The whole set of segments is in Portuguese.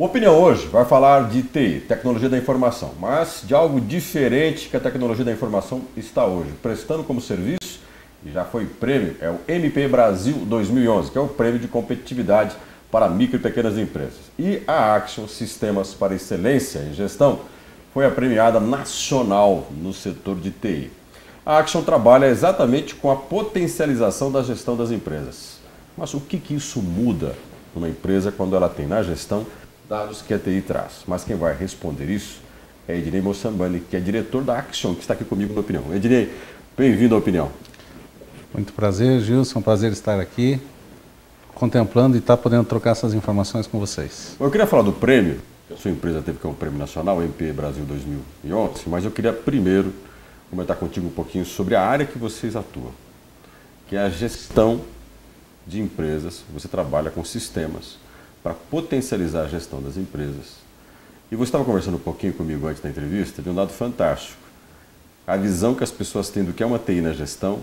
O Opinião hoje vai falar de TI, tecnologia da informação, mas de algo diferente que a tecnologia da informação está hoje, prestando como serviço, e já foi prêmio, é o MP Brasil 2011, que é o prêmio de competitividade para micro e pequenas empresas. E a Action Sistemas para Excelência em Gestão foi a premiada nacional no setor de TI. A Action trabalha exatamente com a potencialização da gestão das empresas. Mas o que, que isso muda numa empresa quando ela tem na gestão dados que a TI traz? Mas quem vai responder isso é Ednei Moçambani, que é diretor da Action, que está aqui comigo na Opinião. Ednei, bem-vindo à Opinião. Muito prazer, Gilson. É prazer estar aqui contemplando e estar tá podendo trocar essas informações com vocês. Eu queria falar do prêmio, que a sua empresa teve que é um prêmio nacional, MP Brasil 2011, mas eu queria primeiro comentar contigo um pouquinho sobre a área que vocês atuam, que é a gestão de empresas. Você trabalha com sistemas para potencializar a gestão das empresas. E você estava conversando um pouquinho comigo antes da entrevista de um dado fantástico. A visão que as pessoas têm do que é uma TI na gestão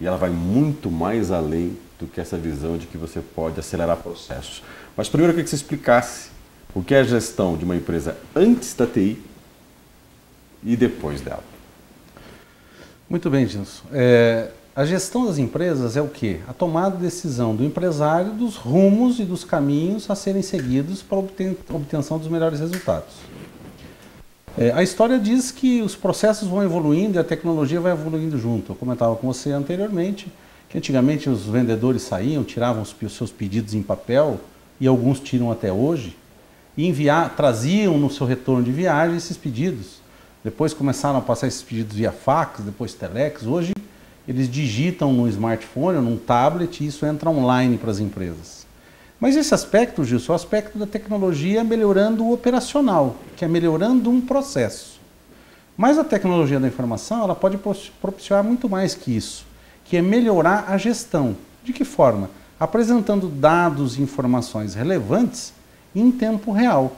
e ela vai muito mais além do que essa visão de que você pode acelerar processos. Mas primeiro eu queria que você explicasse o que é a gestão de uma empresa antes da TI e depois dela. Muito bem, Gilson. É, a gestão das empresas é o quê? A tomada de decisão do empresário dos rumos e dos caminhos a serem seguidos para a obtenção dos melhores resultados. É, a história diz que os processos vão evoluindo e a tecnologia vai evoluindo junto. Eu comentava com você anteriormente que antigamente os vendedores saíam, tiravam os, seus pedidos em papel e alguns tiram até hoje e enviar, traziam no seu retorno de viagem esses pedidos. Depois começaram a passar esses pedidos via fax, depois telex. Hoje eles digitam no smartphone ou num tablet e isso entra online para as empresas. Mas esse aspecto, Gilson, é o aspecto da tecnologia melhorando o operacional, que é melhorando um processo. Mas a tecnologia da informação ela pode propiciar muito mais que isso, que é melhorar a gestão. De que forma? Apresentando dados e informações relevantes em tempo real.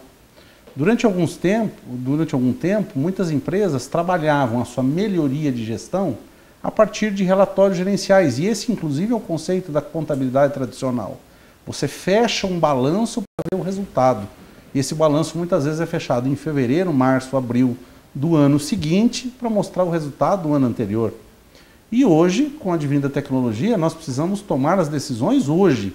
Durante, alguns tempo, durante algum tempo, muitas empresas trabalhavam a sua melhoria de gestão a partir de relatórios gerenciais, e esse, inclusive, é o conceito da contabilidade tradicional você fecha um balanço para ver o resultado. E esse balanço muitas vezes é fechado em fevereiro, março, abril do ano seguinte para mostrar o resultado do ano anterior. E hoje, com a da tecnologia, nós precisamos tomar as decisões hoje.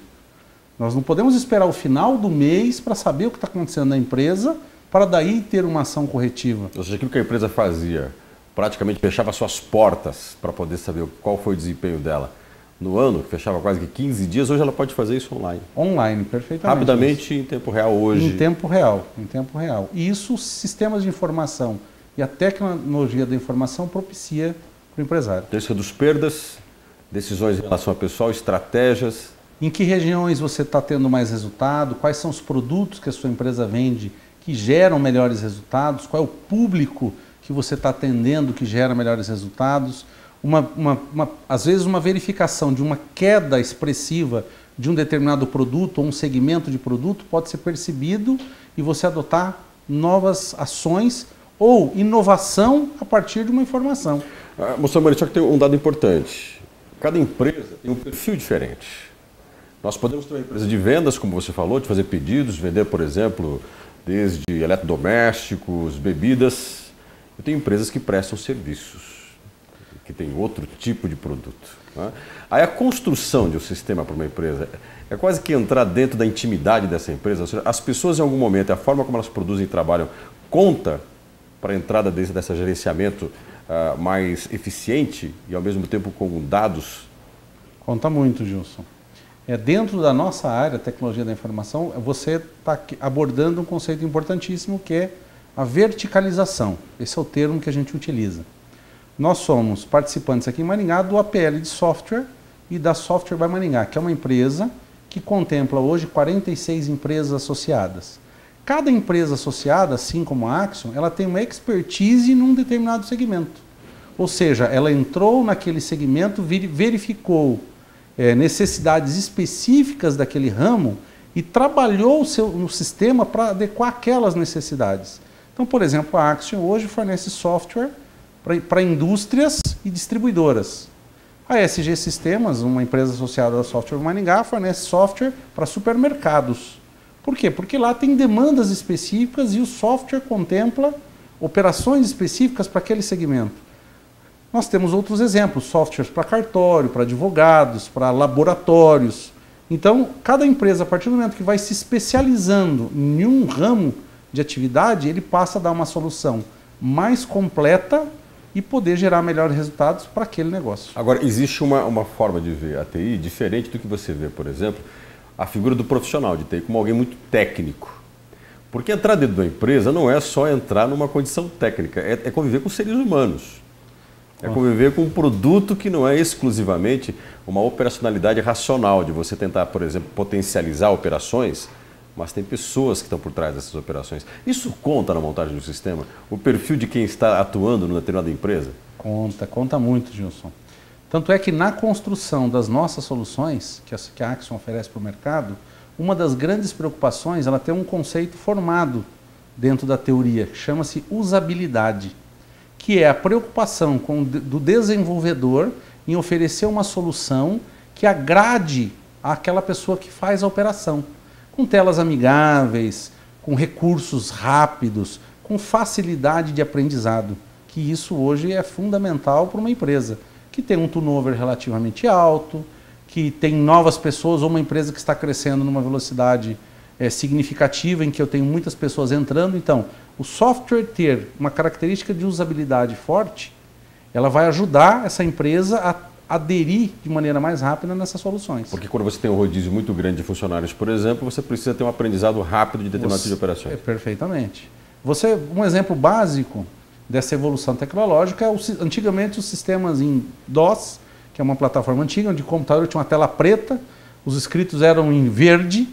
Nós não podemos esperar o final do mês para saber o que está acontecendo na empresa, para daí ter uma ação corretiva. Ou seja, aquilo que a empresa fazia, praticamente fechava suas portas para poder saber qual foi o desempenho dela no ano, que fechava quase que 15 dias, hoje ela pode fazer isso online. Online, perfeitamente. Rapidamente, isso. em tempo real hoje. Em tempo real, em tempo real. E isso, sistemas de informação e a tecnologia da informação propicia para o empresário. Então, isso reduz perdas, decisões em relação ao pessoal, estratégias. Em que regiões você está tendo mais resultado? Quais são os produtos que a sua empresa vende que geram melhores resultados? Qual é o público que você está atendendo que gera melhores resultados? uma, uma, uma, às vezes uma verificação de uma queda expressiva de um determinado produto ou um segmento de produto pode ser percebido e você adotar novas ações ou inovação a partir de uma informação. Ah, Moçambique, só que tem um dado importante. Cada empresa tem um perfil diferente. Nós podemos ter uma empresa de vendas, como você falou, de fazer pedidos, vender, por exemplo, desde eletrodomésticos, bebidas. Eu tenho empresas que prestam serviços que tem outro tipo de produto. Né? Aí a construção de um sistema para uma empresa é quase que entrar dentro da intimidade dessa empresa. Seja, as pessoas, em algum momento, a forma como elas produzem e trabalham, conta para a entrada desse gerenciamento uh, mais eficiente e, ao mesmo tempo, com dados? Conta muito, Gilson. É, dentro da nossa área, tecnologia da informação, você está abordando um conceito importantíssimo que é a verticalização. Esse é o termo que a gente utiliza. Nós somos participantes aqui em Maringá do APL de software e da Software by Maringá, que é uma empresa que contempla hoje 46 empresas associadas. Cada empresa associada, assim como a Axion, ela tem uma expertise num determinado segmento. Ou seja, ela entrou naquele segmento, verificou é, necessidades específicas daquele ramo e trabalhou o seu, no sistema para adequar aquelas necessidades. Então, por exemplo, a Axion hoje fornece software para indústrias e distribuidoras. A SG Sistemas, uma empresa associada ao Software Maringá, fornece software para supermercados. Por quê? Porque lá tem demandas específicas e o software contempla operações específicas para aquele segmento. Nós temos outros exemplos, softwares para cartório, para advogados, para laboratórios. Então, cada empresa, a partir do momento que vai se especializando em um ramo de atividade, ele passa a dar uma solução mais completa e poder gerar melhores resultados para aquele negócio. Agora, existe uma, uma forma de ver a TI diferente do que você vê, por exemplo, a figura do profissional de TI como alguém muito técnico. Porque entrar dentro da empresa não é só entrar numa condição técnica, é, é conviver com seres humanos. É conviver com um produto que não é exclusivamente uma operacionalidade racional, de você tentar, por exemplo, potencializar operações, mas tem pessoas que estão por trás dessas operações. Isso conta na montagem do sistema? O perfil de quem está atuando numa determinada empresa? Conta, conta muito, Gilson. Tanto é que na construção das nossas soluções, que a Axon oferece para o mercado, uma das grandes preocupações, ela tem um conceito formado dentro da teoria, que chama-se usabilidade que é a preocupação com, do desenvolvedor em oferecer uma solução que agrade àquela pessoa que faz a operação, com telas amigáveis, com recursos rápidos, com facilidade de aprendizado, que isso hoje é fundamental para uma empresa que tem um turnover relativamente alto, que tem novas pessoas ou uma empresa que está crescendo numa velocidade é, significativa em que eu tenho muitas pessoas entrando. Então, o software ter uma característica de usabilidade forte, ela vai ajudar essa empresa a aderir de maneira mais rápida nessas soluções. Porque quando você tem um rodízio muito grande de funcionários, por exemplo, você precisa ter um aprendizado rápido de determinadas tipo de operações. É, perfeitamente. Você, um exemplo básico dessa evolução tecnológica é o, antigamente os sistemas em DOS, que é uma plataforma antiga, onde o computador tinha uma tela preta, os escritos eram em verde,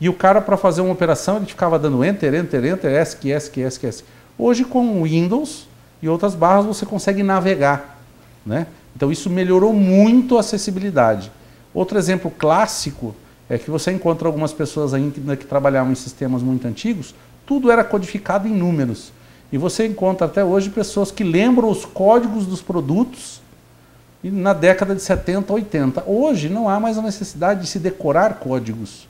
e o cara, para fazer uma operação, ele ficava dando enter, enter, enter, ESC, ESC, ESC, ESC. Hoje, com o Windows e outras barras, você consegue navegar. Né? Então, isso melhorou muito a acessibilidade. Outro exemplo clássico é que você encontra algumas pessoas ainda que trabalhavam em sistemas muito antigos, tudo era codificado em números. E você encontra até hoje pessoas que lembram os códigos dos produtos na década de 70, 80. Hoje não há mais a necessidade de se decorar códigos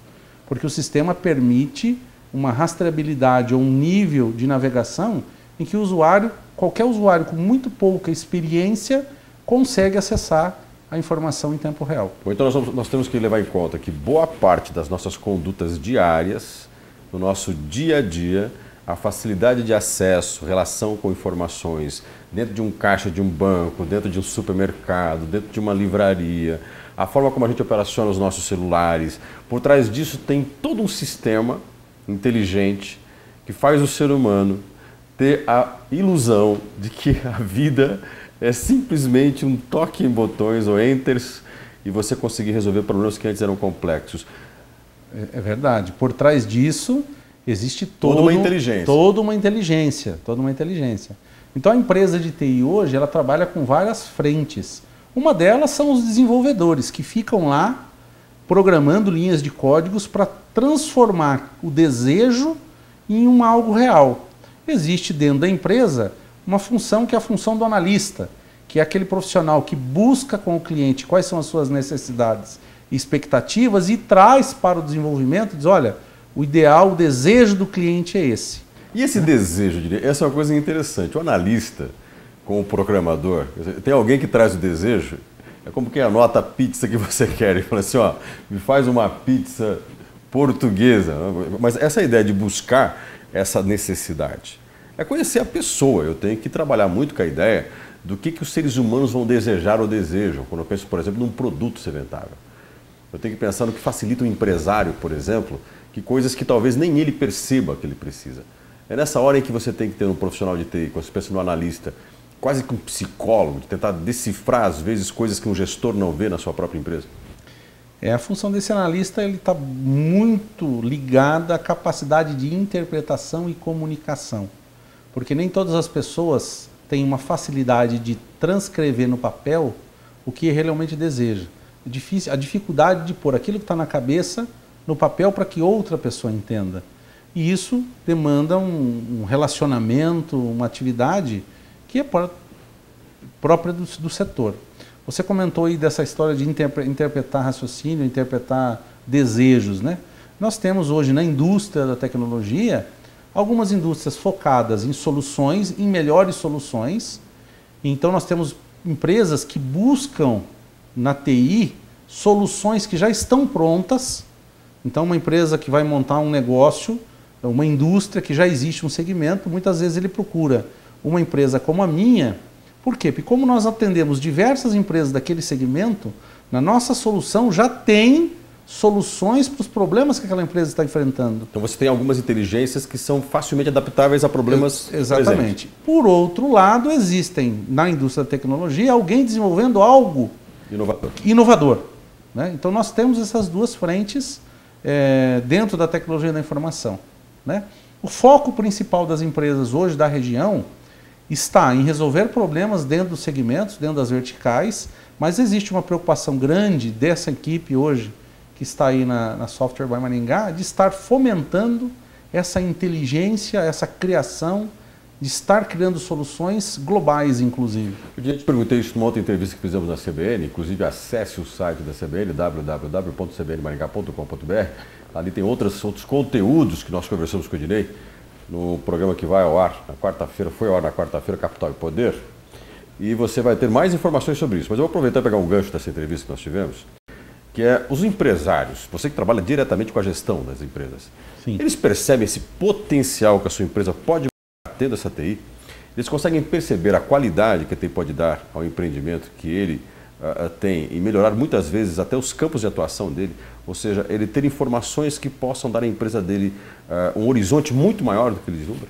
porque o sistema permite uma rastreabilidade ou um nível de navegação em que o usuário, qualquer usuário com muito pouca experiência, consegue acessar a informação em tempo real. Então nós, nós temos que levar em conta que boa parte das nossas condutas diárias, no nosso dia a dia, a facilidade de acesso, relação com informações, dentro de um caixa de um banco, dentro de um supermercado, dentro de uma livraria, a forma como a gente operaciona os nossos celulares. Por trás disso tem todo um sistema inteligente que faz o ser humano ter a ilusão de que a vida é simplesmente um toque em botões ou enters e você conseguir resolver problemas que antes eram complexos. É, é verdade. Por trás disso existe todo, toda uma inteligência. Toda uma inteligência, toda uma inteligência. Então a empresa de TI hoje ela trabalha com várias frentes. Uma delas são os desenvolvedores que ficam lá programando linhas de códigos para transformar o desejo em um algo real. Existe dentro da empresa uma função que é a função do analista, que é aquele profissional que busca com o cliente quais são as suas necessidades e expectativas e traz para o desenvolvimento, diz, olha, o ideal, o desejo do cliente é esse. E esse desejo, diria, essa é uma coisa interessante. O analista, com o programador. Tem alguém que traz o desejo, é como quem anota a pizza que você quer e fala assim, ó, me faz uma pizza portuguesa. Mas essa ideia de buscar essa necessidade é conhecer a pessoa. Eu tenho que trabalhar muito com a ideia do que, que os seres humanos vão desejar ou desejam. Quando eu penso, por exemplo, num produto sedentário. Eu tenho que pensar no que facilita o empresário, por exemplo, que coisas que talvez nem ele perceba que ele precisa. É nessa hora em que você tem que ter um profissional de TI, quando você pensa no analista, quase que um psicólogo, de tentar decifrar, às vezes, coisas que um gestor não vê na sua própria empresa? É, a função desse analista ele está muito ligada à capacidade de interpretação e comunicação. Porque nem todas as pessoas têm uma facilidade de transcrever no papel o que realmente deseja. É a dificuldade de pôr aquilo que está na cabeça no papel para que outra pessoa entenda. E isso demanda um, um relacionamento, uma atividade que é própria do, do setor. Você comentou aí dessa história de interpretar raciocínio, interpretar desejos, né? Nós temos hoje na indústria da tecnologia algumas indústrias focadas em soluções, em melhores soluções. Então nós temos empresas que buscam na TI soluções que já estão prontas. Então uma empresa que vai montar um negócio, uma indústria que já existe um segmento, muitas vezes ele procura uma empresa como a minha. Por quê? Porque como nós atendemos diversas empresas daquele segmento, na nossa solução já tem soluções para os problemas que aquela empresa está enfrentando. Então você tem algumas inteligências que são facilmente adaptáveis a problemas Exatamente. Presentes. Por outro lado, existem na indústria da tecnologia alguém desenvolvendo algo inovador. inovador né? Então nós temos essas duas frentes é, dentro da tecnologia da informação. Né? O foco principal das empresas hoje da região está em resolver problemas dentro dos segmentos, dentro das verticais, mas existe uma preocupação grande dessa equipe hoje, que está aí na, na Software by Maringá, de estar fomentando essa inteligência, essa criação, de estar criando soluções globais, inclusive. Eu já te perguntei isso numa outra entrevista que fizemos na CBN, inclusive acesse o site da CBN, www.cbnmaringá.com.br. Ali tem outras, outros conteúdos que nós conversamos com o Ednei no programa que vai ao ar na quarta-feira, foi ao ar na quarta-feira, Capital e Poder. E você vai ter mais informações sobre isso. Mas eu vou aproveitar e pegar um gancho dessa entrevista que nós tivemos, que é os empresários, você que trabalha diretamente com a gestão das empresas. Sim. Eles percebem esse potencial que a sua empresa pode ter dessa TI? Eles conseguem perceber a qualidade que a TI pode dar ao empreendimento que ele uh, tem e melhorar muitas vezes até os campos de atuação dele, ou seja, ele ter informações que possam dar à empresa dele uh, um horizonte muito maior do que ele vislumbra?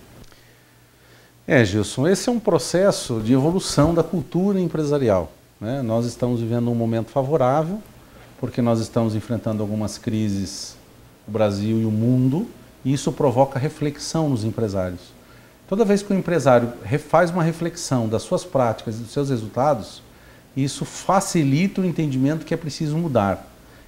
É, Gilson, esse é um processo de evolução da cultura empresarial. Né? Nós estamos vivendo um momento favorável, porque nós estamos enfrentando algumas crises, o Brasil e o mundo, e isso provoca reflexão nos empresários. Toda vez que o empresário faz uma reflexão das suas práticas e dos seus resultados, isso facilita o entendimento que é preciso mudar.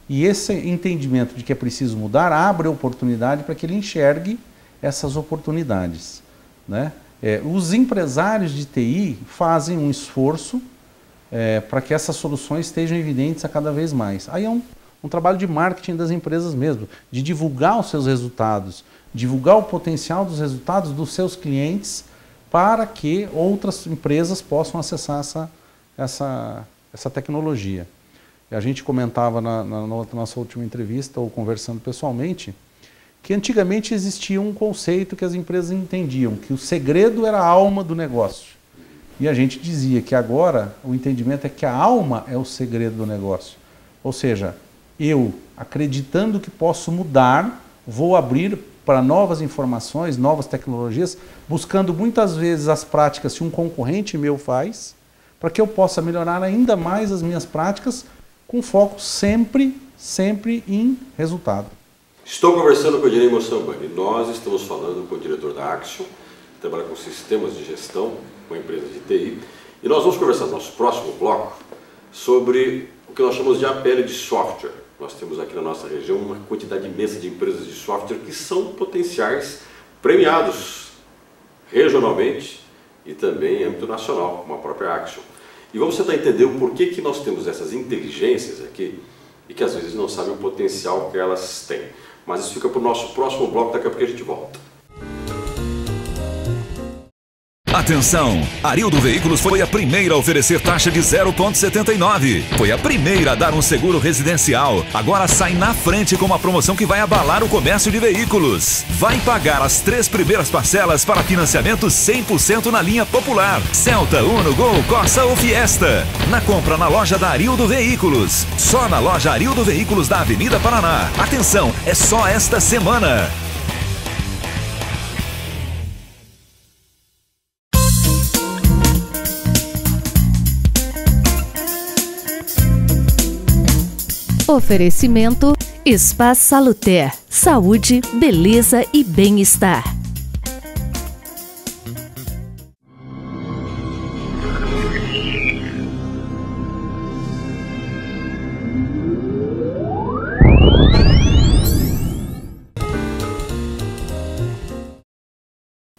E esse entendimento de que é preciso mudar abre a oportunidade para que ele enxergue essas oportunidades. Né? É, os empresários de TI fazem um esforço é, para que essas soluções estejam evidentes a cada vez mais. Aí é um, um trabalho de marketing das empresas mesmo, de divulgar os seus resultados, divulgar o potencial dos resultados dos seus clientes para que outras empresas possam acessar essa, essa, essa tecnologia. A gente comentava na, na, na nossa última entrevista, ou conversando pessoalmente, que antigamente existia um conceito que as empresas entendiam, que o segredo era a alma do negócio. E a gente dizia que agora o entendimento é que a alma é o segredo do negócio. Ou seja, eu, acreditando que posso mudar, vou abrir para novas informações, novas tecnologias, buscando muitas vezes as práticas que um concorrente meu faz, para que eu possa melhorar ainda mais as minhas práticas, com foco sempre, sempre em resultado. Estou conversando com o Ednei Moçambani. Nós estamos falando com o diretor da Action, que trabalha com sistemas de gestão, com a empresa de TI. E nós vamos conversar no nosso próximo bloco sobre o que nós chamamos de APL de software. Nós temos aqui na nossa região uma quantidade imensa de empresas de software que são potenciais premiados regionalmente e também em âmbito nacional, como a própria Action. E vamos tentar entender o porquê que nós temos essas inteligências aqui e que às vezes não sabem o potencial que elas têm. Mas isso fica para o nosso próximo bloco, daqui a pouco a gente volta. Atenção! Arildo Veículos foi a primeira a oferecer taxa de 0,79. Foi a primeira a dar um seguro residencial. Agora sai na frente com uma promoção que vai abalar o comércio de veículos. Vai pagar as três primeiras parcelas para financiamento 100% na linha popular. Celta, Uno, Gol, Corsa ou Fiesta. Na compra na loja da Arildo Veículos. Só na loja Arildo Veículos da Avenida Paraná. Atenção, é só esta semana. Oferecimento Espaço Saluter. Saúde, beleza e bem-estar.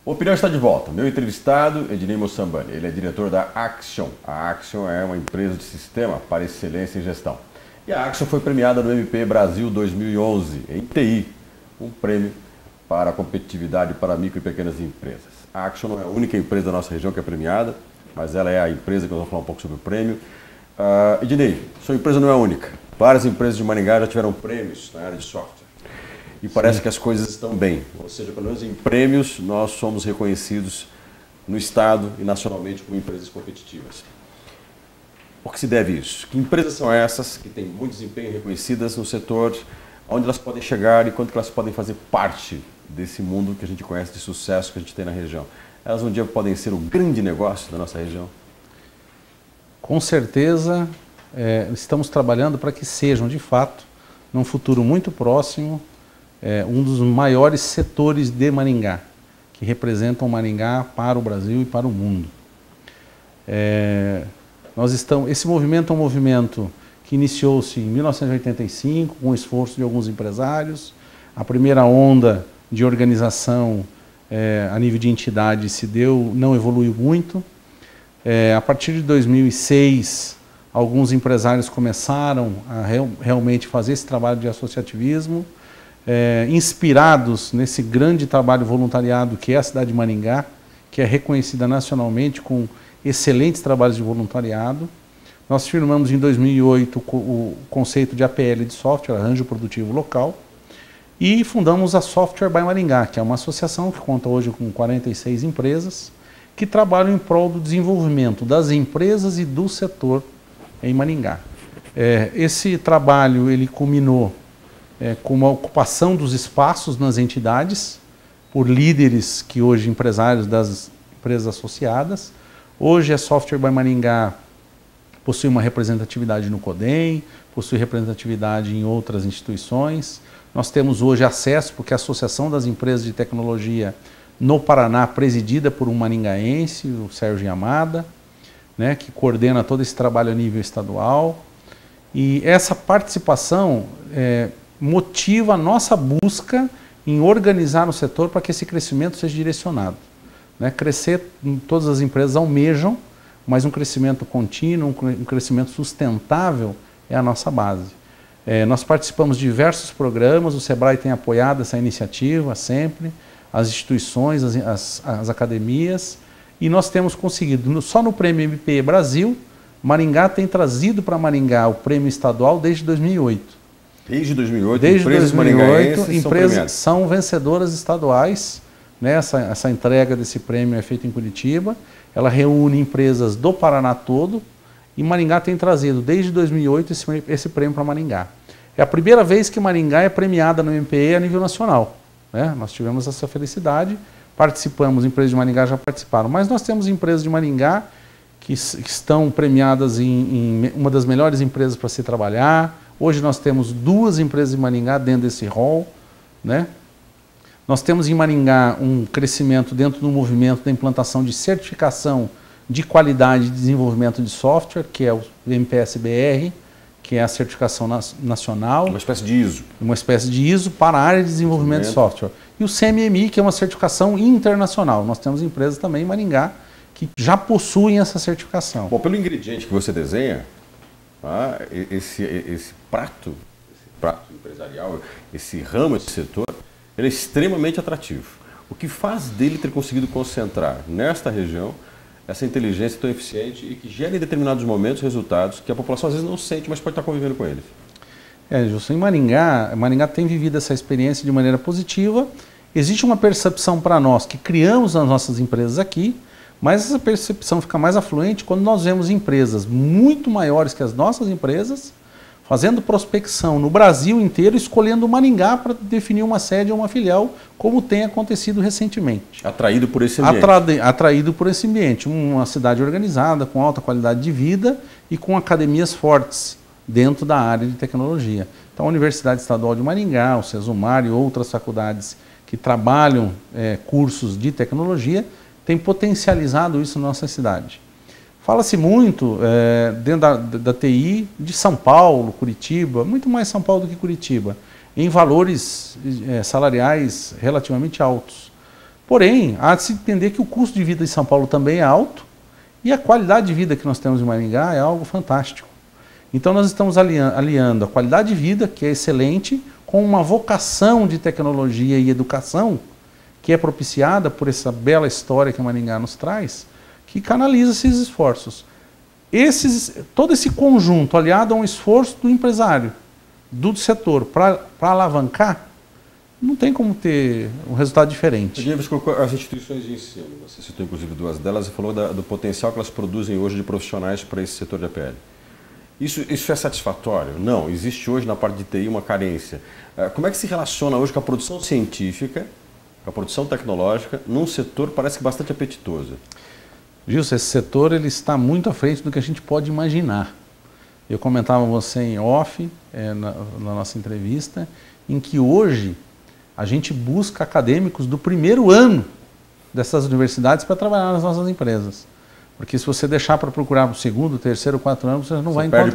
O Opinião está de volta. Meu entrevistado, Ednei Moçambani. Ele é diretor da Action. A Action é uma empresa de sistema para excelência em gestão. E a Action foi premiada no MP Brasil 2011 em TI. um prêmio para a competitividade para micro e pequenas empresas. A Action não é a única empresa da nossa região que é premiada, mas ela é a empresa que nós vamos falar um pouco sobre o prêmio. Uh, Ednei, sua empresa não é a única. Várias empresas de Maringá já tiveram prêmios na área de software. E parece Sim. que as coisas estão bem. Ou seja, pelo menos em prêmios, nós somos reconhecidos no Estado e nacionalmente como empresas competitivas. Por que se deve isso? Que empresas são essas que têm muito desempenho reconhecidas no setor, onde elas podem chegar e quanto elas podem fazer parte desse mundo que a gente conhece de sucesso que a gente tem na região? Elas um dia podem ser o grande negócio da nossa região? Com certeza, é, estamos trabalhando para que sejam, de fato, num futuro muito próximo, é, um dos maiores setores de Maringá, que representam Maringá para o Brasil e para o mundo. É, nós estamos, esse movimento é um movimento que iniciou-se em 1985, com o esforço de alguns empresários. A primeira onda de organização é, a nível de entidade se deu, não evoluiu muito. É, a partir de 2006, alguns empresários começaram a real, realmente fazer esse trabalho de associativismo, é, inspirados nesse grande trabalho voluntariado que é a cidade de Maringá, que é reconhecida nacionalmente com excelentes trabalhos de voluntariado. Nós firmamos em 2008 o conceito de APL de software, Arranjo Produtivo Local, e fundamos a Software by Maringá, que é uma associação que conta hoje com 46 empresas, que trabalham em prol do desenvolvimento das empresas e do setor em Maringá. É, esse trabalho ele culminou é, com uma ocupação dos espaços nas entidades por líderes que hoje empresários das empresas associadas. Hoje a Software by Maringá possui uma representatividade no CODEM, possui representatividade em outras instituições. Nós temos hoje acesso, porque a Associação das Empresas de Tecnologia no Paraná, presidida por um maringaense, o Sérgio Yamada, né, que coordena todo esse trabalho a nível estadual. E essa participação é, motiva a nossa busca em organizar o setor para que esse crescimento seja direcionado. Né? Crescer, todas as empresas almejam, mas um crescimento contínuo, um crescimento sustentável é a nossa base. É, nós participamos de diversos programas, o SEBRAE tem apoiado essa iniciativa sempre, as instituições, as, as, as academias, e nós temos conseguido, só no Prêmio MP Brasil, Maringá tem trazido para Maringá o prêmio estadual desde 2008. Desde 2008, desde empresas 2008, empresas são, são vencedoras estaduais. Né? Essa, essa entrega desse prêmio é feita em Curitiba. Ela reúne empresas do Paraná todo e Maringá tem trazido desde 2008 esse, esse prêmio para Maringá. É a primeira vez que Maringá é premiada no MPE a nível nacional. Né? Nós tivemos essa felicidade, participamos, empresas de Maringá já participaram, mas nós temos empresas de Maringá que, que estão premiadas em, em, uma das melhores empresas para se trabalhar. Hoje nós temos duas empresas de Maringá dentro desse rol. Né? Nós temos em Maringá um crescimento dentro do movimento da implantação de certificação de qualidade de desenvolvimento de software, que é o MPSBR, que é a certificação nacional. Uma espécie de ISO. Uma espécie de ISO para a área de desenvolvimento de software. E o CMMI, que é uma certificação internacional. Nós temos empresas também em Maringá que já possuem essa certificação. Bom, pelo ingrediente que você desenha, tá, esse, esse prato, esse prato empresarial, esse ramo, esse setor, ele é extremamente atrativo. O que faz dele ter conseguido concentrar nesta região essa inteligência tão eficiente e que gera em determinados momentos resultados que a população às vezes não sente, mas pode estar convivendo com eles. É, Gilson, em Maringá, Maringá tem vivido essa experiência de maneira positiva. Existe uma percepção para nós que criamos as nossas empresas aqui, mas essa percepção fica mais afluente quando nós vemos empresas muito maiores que as nossas empresas fazendo prospecção no Brasil inteiro, escolhendo Maringá para definir uma sede ou uma filial, como tem acontecido recentemente. Atraído por esse ambiente. Atra atraído por esse ambiente. Uma cidade organizada, com alta qualidade de vida e com academias fortes dentro da área de tecnologia. Então, a Universidade Estadual de Maringá, o Cesumar e outras faculdades que trabalham é, cursos de tecnologia têm potencializado isso na nossa cidade. Fala-se muito é, dentro da, da, TI de São Paulo, Curitiba, muito mais São Paulo do que Curitiba, em valores é, salariais relativamente altos. Porém, há de se entender que o custo de vida de São Paulo também é alto e a qualidade de vida que nós temos em Maringá é algo fantástico. Então nós estamos aliando, aliando a qualidade de vida, que é excelente, com uma vocação de tecnologia e educação, que é propiciada por essa bela história que a Maringá nos traz, que canaliza esses esforços. Esses, todo esse conjunto, aliado a um esforço do empresário, do setor, para alavancar, não tem como ter um resultado diferente. James colocou as instituições de ensino, você citou inclusive duas delas e falou da, do potencial que elas produzem hoje de profissionais para esse setor de APL. Isso, isso é satisfatório? Não, existe hoje na parte de TI uma carência. Eh, como é que se relaciona hoje com a produção científica, com a produção tecnológica, num setor parece que bastante apetitoso? Gilson, esse setor ele está muito à frente do que a gente pode imaginar. Eu comentava com você em off, é, na, na nossa entrevista, em que hoje a gente busca acadêmicos do primeiro ano dessas universidades para trabalhar nas nossas empresas. Porque se você deixar para procurar no segundo, terceiro, quarto ano, você não você vai encontrar.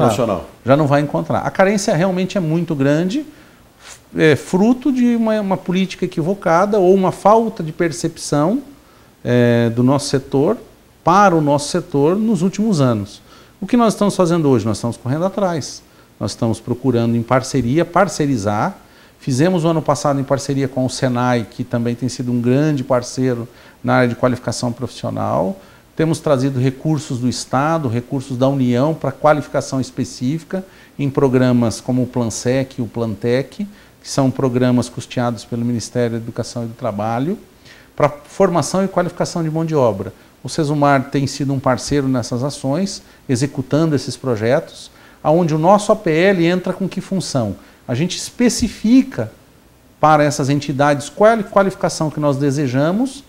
Já não vai encontrar. A carência realmente é muito grande, é fruto de uma, uma política equivocada ou uma falta de percepção é, do nosso setor para o nosso setor nos últimos anos. O que nós estamos fazendo hoje? Nós estamos correndo atrás. Nós estamos procurando em parceria, parcerizar. Fizemos o ano passado em parceria com o Senai, que também tem sido um grande parceiro na área de qualificação profissional. Temos trazido recursos do Estado, recursos da União para qualificação específica em programas como o Plansec e o Plantec, que são programas custeados pelo Ministério da Educação e do Trabalho, para formação e qualificação de mão de obra. O Sesumar tem sido um parceiro nessas ações, executando esses projetos, aonde o nosso APL entra com que função? A gente especifica para essas entidades qual é a qualificação que nós desejamos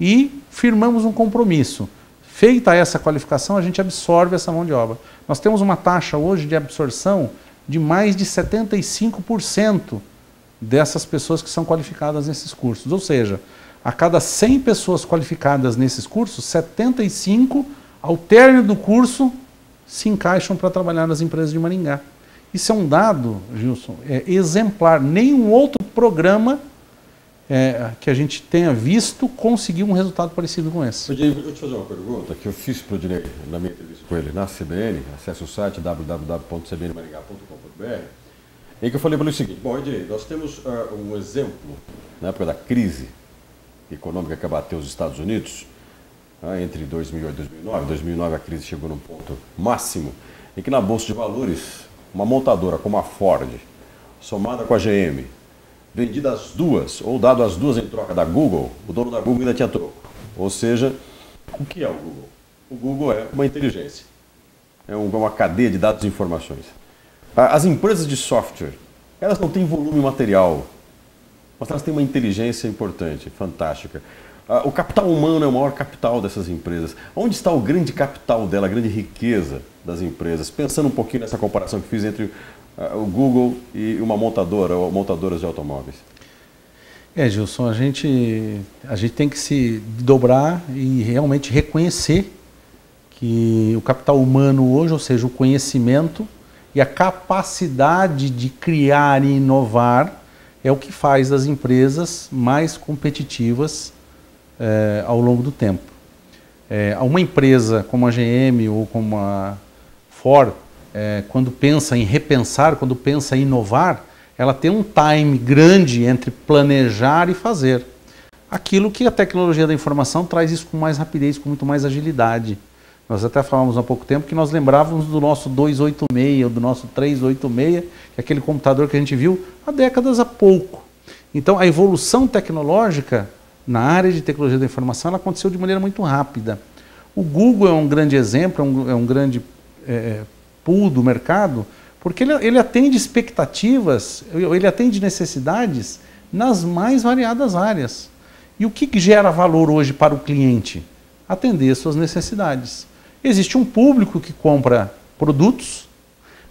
e firmamos um compromisso. Feita essa qualificação, a gente absorve essa mão de obra. Nós temos uma taxa hoje de absorção de mais de 75% dessas pessoas que são qualificadas nesses cursos. Ou seja, a cada 100 pessoas qualificadas nesses cursos, 75 ao término do curso se encaixam para trabalhar nas empresas de Maringá. Isso é um dado, Gilson, é exemplar. Nenhum outro programa é, que a gente tenha visto conseguiu um resultado parecido com esse. Eu te fazer uma pergunta que eu fiz para o Dinei na minha entrevista com ele na CBN. Acesse o site www.cbnmaringá.com.br. Em que eu falei para ele o seguinte: Bom, Ednei, nós temos uh, um exemplo na época da crise econômica que abateu os Estados Unidos, né, entre 2008 e 2009. Em 2009 a crise chegou num ponto máximo, em que na Bolsa de Valores, uma montadora como a Ford, somada com a GM, vendida as duas, ou dado as duas em troca da Google, o dono da Google ainda tinha troco. Ou seja, o que é o Google? O Google é uma inteligência, é uma cadeia de dados e informações. As empresas de software, elas não têm volume material mas elas têm uma inteligência importante, fantástica. Ah, o capital humano é o maior capital dessas empresas. Onde está o grande capital dela, a grande riqueza das empresas? Pensando um pouquinho nessa comparação que fiz entre ah, o Google e uma montadora, ou montadoras de automóveis. É, Gilson, a gente, a gente tem que se dobrar e realmente reconhecer que o capital humano hoje, ou seja, o conhecimento e a capacidade de criar e inovar, é o que faz das empresas mais competitivas é, ao longo do tempo. É, uma empresa como a GM ou como a Ford, é, quando pensa em repensar, quando pensa em inovar, ela tem um time grande entre planejar e fazer. Aquilo que a tecnologia da informação traz isso com mais rapidez, com muito mais agilidade. Nós até falamos há pouco tempo que nós lembrávamos do nosso 286, do nosso 386, que é aquele computador que a gente viu há décadas há pouco. Então, a evolução tecnológica na área de tecnologia da informação aconteceu de maneira muito rápida. O Google é um grande exemplo, é um, é um grande é, pool do mercado, porque ele, ele atende expectativas, ele atende necessidades nas mais variadas áreas. E o que gera valor hoje para o cliente? Atender suas necessidades. Existe um público que compra produtos,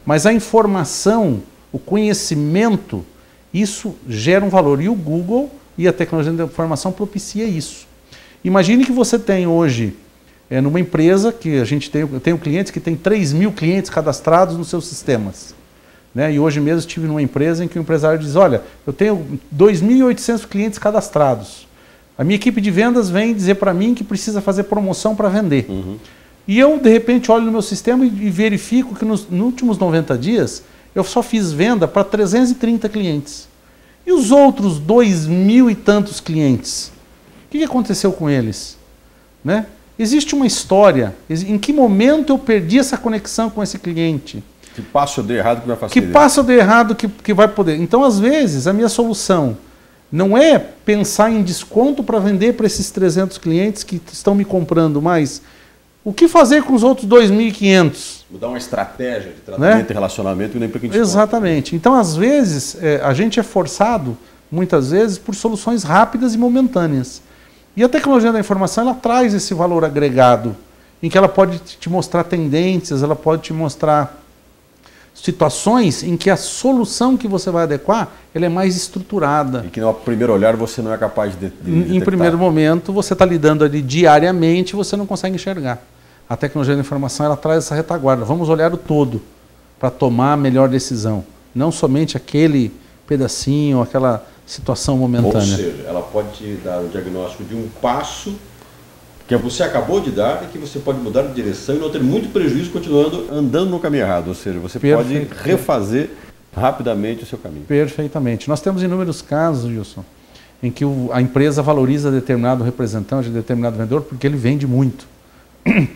mas a informação, o conhecimento, isso gera um valor. E o Google e a tecnologia da informação propicia isso. Imagine que você tem hoje, é, numa empresa que a gente tem, eu tenho clientes que tem 3 mil clientes cadastrados nos seus sistemas. Né? E hoje mesmo estive numa empresa em que o empresário diz, olha, eu tenho 2.800 clientes cadastrados. A minha equipe de vendas vem dizer para mim que precisa fazer promoção para vender. Uhum. E eu, de repente, olho no meu sistema e verifico que nos, nos últimos 90 dias eu só fiz venda para 330 clientes. E os outros dois mil e tantos clientes? O que aconteceu com eles? Né? Existe uma história. Em que momento eu perdi essa conexão com esse cliente? Que passo eu dei errado que vai facilitar? Que passo eu dei errado que, que vai poder. Então, às vezes, a minha solução não é pensar em desconto para vender para esses 300 clientes que estão me comprando, mas o que fazer com os outros 2.500? Mudar uma estratégia de tratamento né? e relacionamento e nem para Exatamente. Então, às vezes, é, a gente é forçado, muitas vezes, por soluções rápidas e momentâneas. E a tecnologia da informação, ela traz esse valor agregado, em que ela pode te mostrar tendências, ela pode te mostrar situações em que a solução que você vai adequar ela é mais estruturada. E que no primeiro olhar você não é capaz de, de Em primeiro momento, você está lidando ali diariamente você não consegue enxergar. A tecnologia da informação ela traz essa retaguarda. Vamos olhar o todo para tomar a melhor decisão. Não somente aquele pedacinho, aquela situação momentânea. Ou seja, ela pode te dar o diagnóstico de um passo que você acabou de dar e que você pode mudar de direção e não ter muito prejuízo continuando andando no caminho errado. Ou seja, você pode refazer rapidamente o seu caminho. Perfeitamente. Nós temos inúmeros casos, Wilson, em que o, a empresa valoriza determinado representante, determinado vendedor, porque ele vende muito.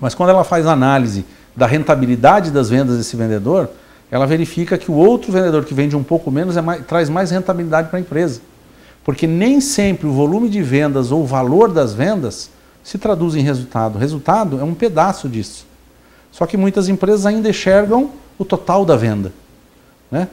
Mas quando ela faz análise da rentabilidade das vendas desse vendedor, ela verifica que o outro vendedor que vende um pouco menos é mais, traz mais rentabilidade para a empresa. Porque nem sempre o volume de vendas ou o valor das vendas se traduz em resultado. Resultado é um pedaço disso. Só que muitas empresas ainda enxergam o total da venda. Né?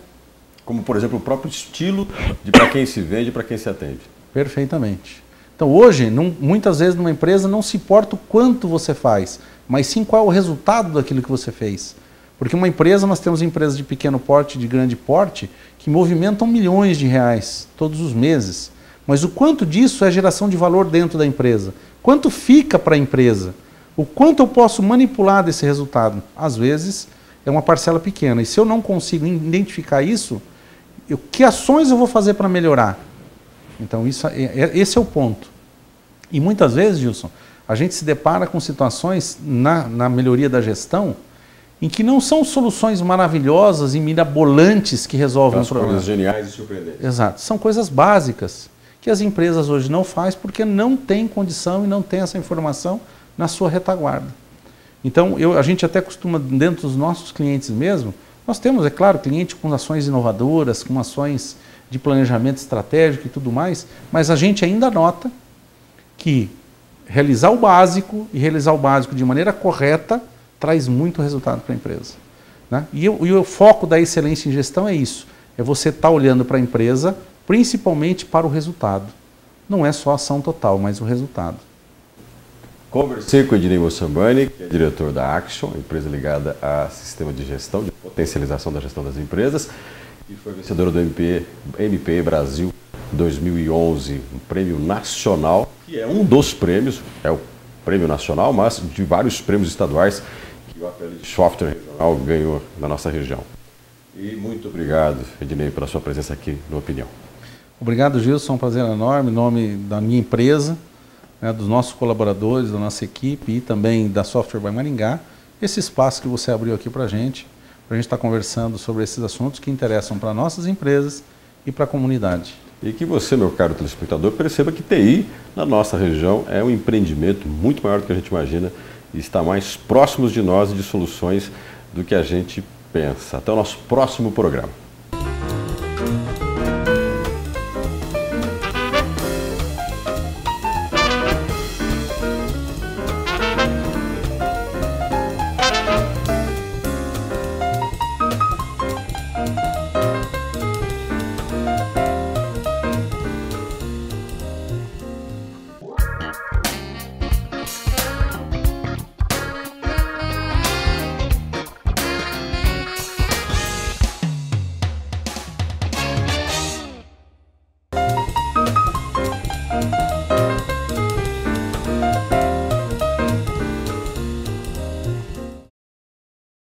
Como, por exemplo, o próprio estilo de para quem se vende e para quem se atende. Perfeitamente. Então, hoje, não, muitas vezes numa empresa não se importa o quanto você faz, mas sim qual é o resultado daquilo que você fez. Porque uma empresa, nós temos empresas de pequeno porte, de grande porte, que movimentam milhões de reais todos os meses. Mas o quanto disso é geração de valor dentro da empresa? Quanto fica para a empresa? O quanto eu posso manipular desse resultado? Às vezes é uma parcela pequena. E se eu não consigo identificar isso, eu, que ações eu vou fazer para melhorar? Então, isso é, é, esse é o ponto. E muitas vezes, Gilson, a gente se depara com situações na, na melhoria da gestão em que não são soluções maravilhosas e mirabolantes que resolvem o problema. Coisas geniais e surpreendentes. Exato. São coisas básicas que as empresas hoje não fazem porque não tem condição e não tem essa informação na sua retaguarda. Então, eu, a gente até costuma, dentro dos nossos clientes mesmo, nós temos, é claro, cliente com ações inovadoras, com ações de planejamento estratégico e tudo mais, mas a gente ainda nota que realizar o básico e realizar o básico de maneira correta traz muito resultado para a empresa. Né? E, e, o foco da excelência em gestão é isso, é você estar tá olhando para a empresa principalmente para o resultado. Não é só a ação total, mas o resultado. Conversei com Ednei Mossambani, que é diretor da Action, empresa ligada a sistema de gestão, de potencialização da gestão das empresas, e foi vencedora do MP, MP Brasil 2011, um prêmio nacional, que é um dos prêmios, é o prêmio nacional, mas de vários prêmios estaduais que o APL Software Regional ganhou na nossa região. E muito obrigado, Ednei, pela sua presença aqui no Opinião. Obrigado, Gilson. Um prazer enorme. Em nome da minha empresa, né, dos nossos colaboradores, da nossa equipe e também da Software by Maringá. Esse espaço que você abriu aqui para a gente, para a gente estar tá conversando sobre esses assuntos que interessam para nossas empresas e para a comunidade. E que você, meu caro telespectador, perceba que TI na nossa região é um empreendimento muito maior do que a gente imagina e está mais próximos de nós e de soluções do que a gente pensa. Até o nosso próximo programa.